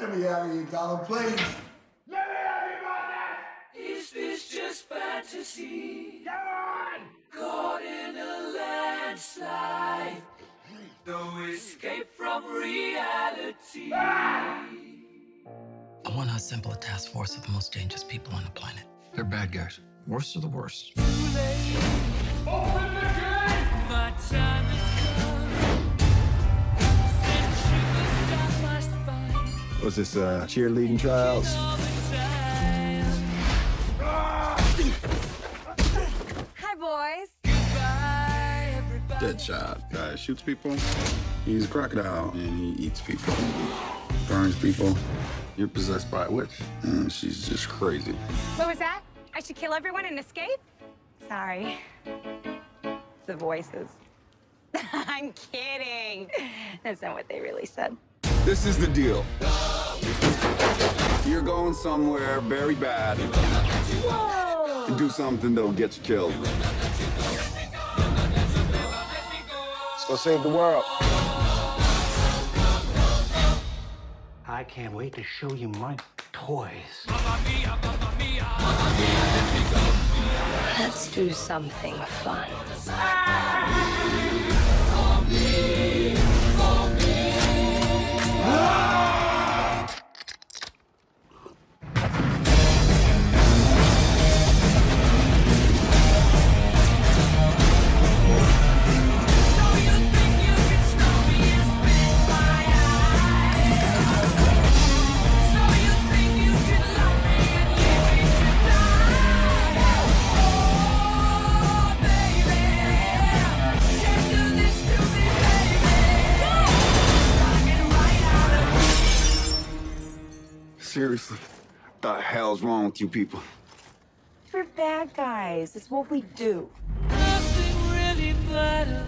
Let me out of here, Donald, please. Let me out of here, Is this just fantasy? Come on! Caught in a landslide. No escape from reality. Ah! I want to assemble a task force of the most dangerous people on the planet. They're bad guys. Worst of the worst. Too late. Open Was this uh, cheerleading trials? All the. Hi, boys. Deadshot. Guy shoots people. He's a crocodile and he eats people. Burns people. You're possessed by a witch. And she's just crazy. What was that? I should kill everyone and escape? Sorry. The voices. I'm kidding. That's not what they really said. This is the deal. You're going somewhere very bad to do something that'll get you killed. Let's go save the world. I can't wait to show you my toys. Let's do something fun. So Seriously. The hell's wrong with you people? We're bad guys. It's what we do. Nothing really matters.